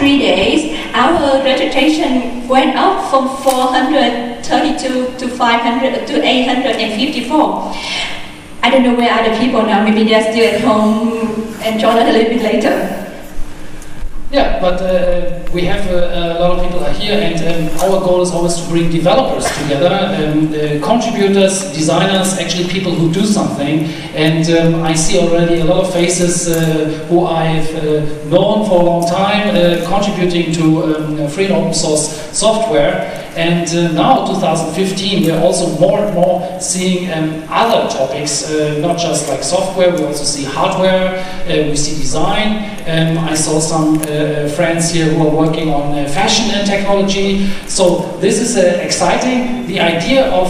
three days, our registration went up from 432 to 500 to 854. I don't know where other people now. Maybe they're still at home and join us a little bit later. Yeah, but uh, we have uh, a lot of people are here, and um, our goal is always to bring developers together, um, uh, contributors, designers, actually people who do something. And um, I see already a lot of faces uh, who I've uh, known for a long time, contributing to um, free and open source software. And uh, now, 2015, we're also more and more seeing um, other topics, uh, not just like software, we also see hardware, uh, we see design. Um, I saw some uh, friends here who are working on uh, fashion and technology. So this is uh, exciting. The idea of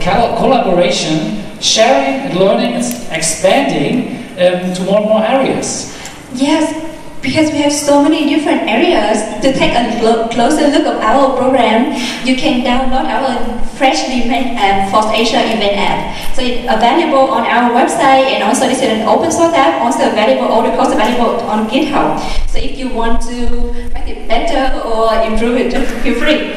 collaboration, sharing and learning is expanding um, to more and more areas. Yes, because we have so many different areas to take a closer look of our program, you can download our freshly made app, FOSS Asia event app. So it's available on our website and also this is an open source app, also available, all the codes available on GitHub. So if you want to make it better or improve it, just feel free.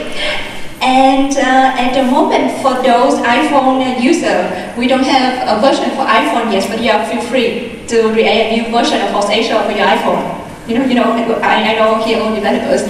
And uh, at the moment, for those iPhone users, we don't have a version for iPhone yet, but yeah, feel free to create a new version of FOSS Asia for your iPhone you know, you know, I, I know here all developers.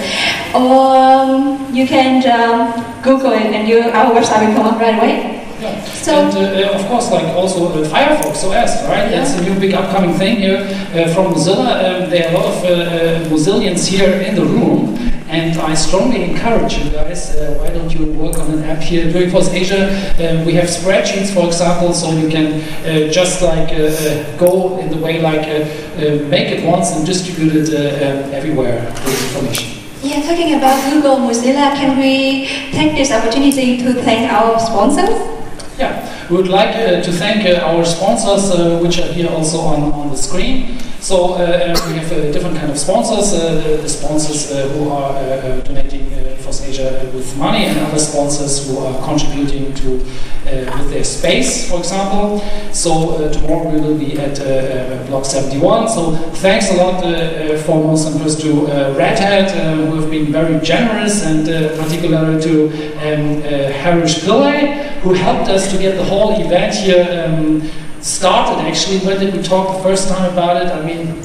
Or um, you can um, Google it and you, our website will come up right away. Yeah. So, and uh, uh, of course, like also uh, Firefox OS, right? Yeah. That's a new big upcoming thing here uh, from Mozilla. Um, there are a lot of uh, uh, Mozillians here in the room, and I strongly encourage you guys, uh, why don't you work on an app here during FOSS Asia? Um, we have spreadsheets, for example, so you can uh, just like uh, uh go in the way like uh, uh, make it once and distribute it um, everywhere, this information. Yeah, talking about Google, Mozilla, can we take this opportunity to thank our sponsors? Yeah, we would like uh, to thank uh, our sponsors, uh, which are here also on, on the screen. So uh, we have uh, different kind of sponsors, uh, the, the, sponsors who are donating FOSS Asia with money and other sponsors who are contributing to with their space, for example. So tomorrow we will be at Block 71. So thanks a lot foremost and first to Red Hat, who have been very generous, and particularly to um, Harish Pillai, who helped us to get the whole event here um, started actually. When did we talk the first time about it? I mean,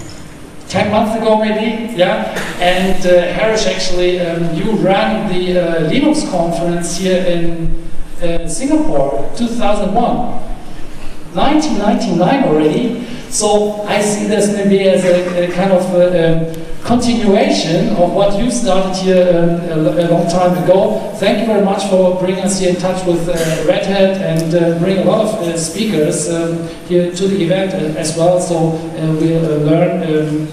10 months ago maybe, yeah? And uh, Harish actually, um, you ran the uh, Linux conference here in uh, Singapore, 2001. 1999 already. So I see this maybe as a, a kind of a, a continuation of what you started here um, a, long time ago. Thank you very much for bringing us here in touch with uh, Red Hat and uh, bring a lot of uh, speakers um, here to the event uh, as well, so uh, we'll uh, learn um,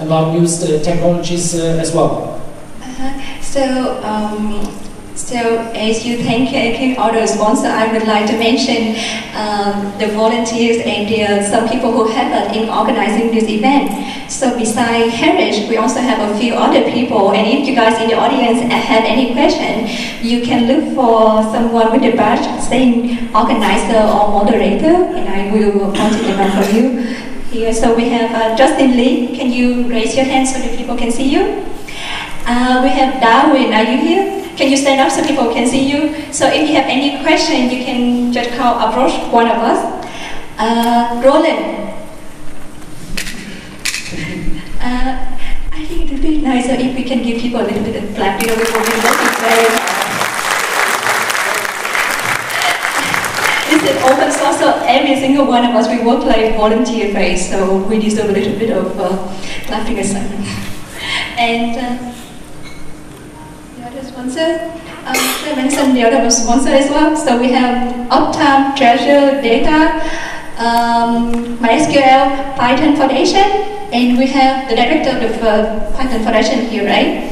about new technologies as well. -huh. So. Um so as you thank all the sponsors, I would like to mention um, the volunteers and the, some people who helped in organizing this event. So besides Harish, we also have a few other people. And if you guys in the audience have any question, you can look for someone with the badge saying organizer or moderator, and I will contact them for you. Here, so we have uh, Justin Lee. Can you raise your hand so the people can see you? Uh, we have Darwin. Are you here? Can you stand up so people can see you? So if you have any question, you can just call, approach one of us. Uh, Roland. Uh, I think it would be nicer if we can give people a little bit of black beer before we go to very is open source, so every single one of us, we work like volunteer base, so we deserve a little bit of uh, clapping assignment. And uh, sponsor. Um, I mentioned the other sponsor as well. So we have Uptime, Treasure, Data, um, MySQL, Python Foundation, and we have the director of the uh, Python Foundation here, right?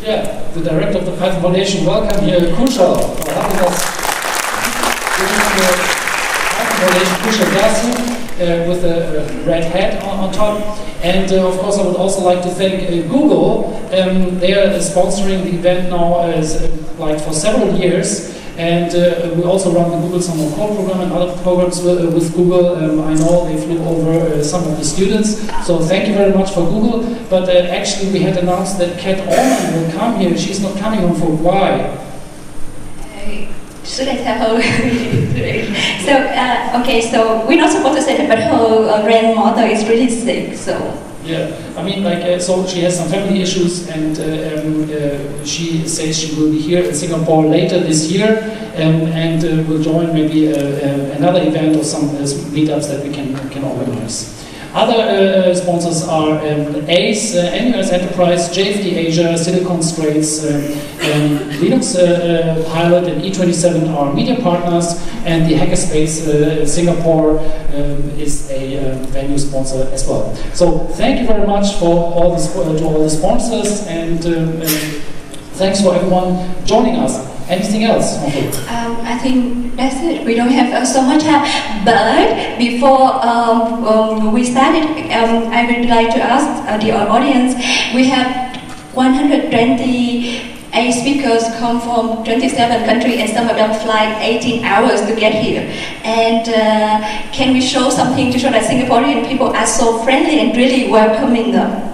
Yeah, the director of the Python Foundation. Welcome here, Kushal, for us. Python Foundation, Kushal Das uh, with a, red hat on, on top. And uh, of course, I would also like to thank uh, Google. Um, they are sponsoring the event now as, like for several years. And uh, we also run the Google Summer Core program and other programs with, uh, with Google. Um, I know they flew over uh, some of the students, so thank you very much for Google. But uh, actually, we had announced that Cat Allman will come here. She's not coming home for why? I tell her? so, uh, okay, so we're not supposed to say that, but her uh, grandmother is really sick, so. Yeah, I mean, like, uh, so she has some family issues, and uh, um, uh, she says she will be here in Singapore later this year, um, and will join maybe another event or some meetups that we can can organize. Other uh, sponsors are um, ACE, uh, NUS Enterprise, JFD Asia, Silicon Straits, um, um, Linux uh, uh Pilot, and E27 are media partners, and the Hackerspace uh, Singapore um, is a uh, venue sponsor as well. So thank you very much for all the, to all the sponsors, and um, thanks for everyone joining us. Anything else? Um, I think that's it. We don't have uh, so much time. But before um, um, we started, um, I would like to ask uh, the audience. We have 128 speakers come from 27 countries, and some of them fly 18 hours to get here. And uh, can we show something to show that Singaporean people are so friendly and really welcoming them?